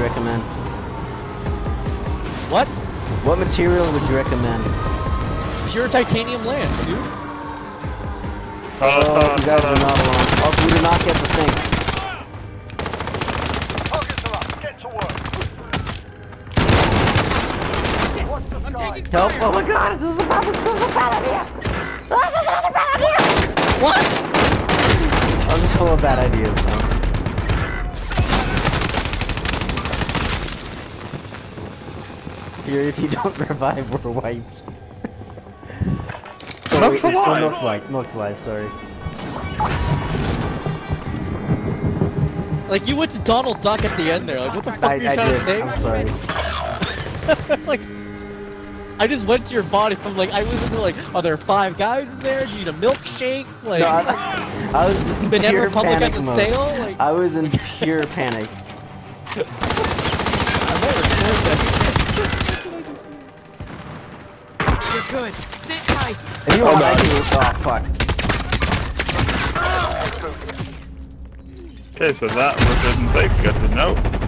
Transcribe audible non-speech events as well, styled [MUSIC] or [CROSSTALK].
you recommend? What? What material would you recommend? Pure titanium lance, dude. Oh, you guys are not alone. Oh, we did not get the thing. Targets are up. Get to work. Watch the sky. Help! Oh my god! This is a bad, this is a bad idea! This is a bad idea! What? I'm just full of bad ideas, Here, if you don't [LAUGHS] revive, we're wiped. [LAUGHS] oh, Milk's wait, alive. Milk's alive. Milk's alive, sorry. Like you went to Donald Duck at the end there. Like what the fuck I, are you I trying did. to say? I'm sorry. [LAUGHS] like I just went to your body from like I was into like are there five guys in there? Do you need a milkshake? Like No, I, I was just in Banana pure Republic panic at the mode. sale? Like I was in pure panic. You're good. Sit tight. And you Oh, know God. I Oh, fuck. Okay, so that was good and safe. Good to know.